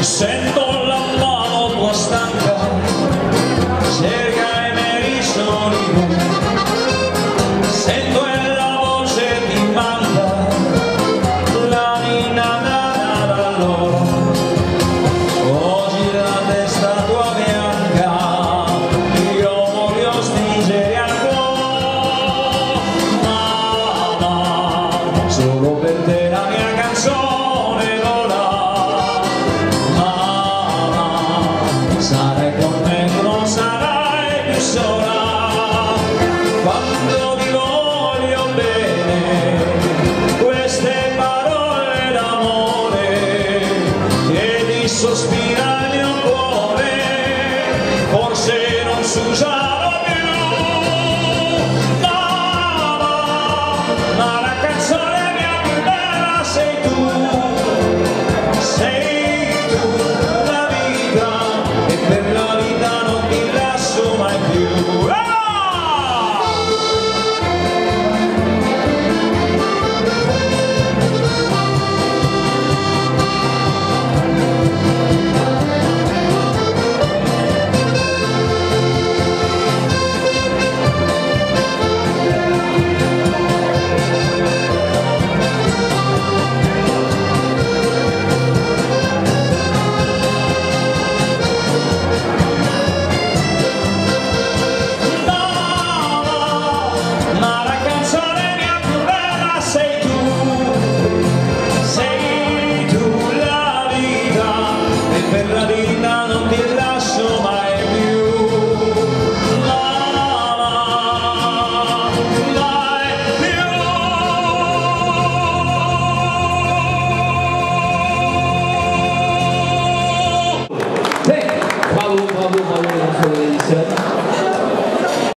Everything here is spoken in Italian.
sento la mano tua stanca cerca e me risorrive sento e la voce ti manda la nina da da allora oggi la testa tua bianca io voglio stringere ancora. Mamma solo per te la mia canzone. quando queste parole d'amore che di il mio cuore forse non si usano